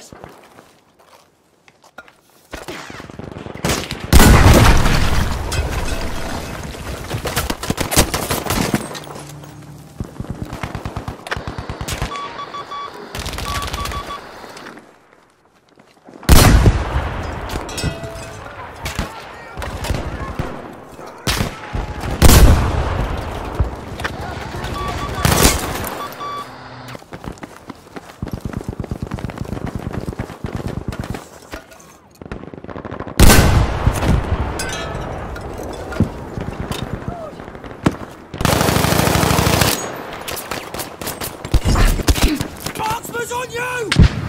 Force! On you!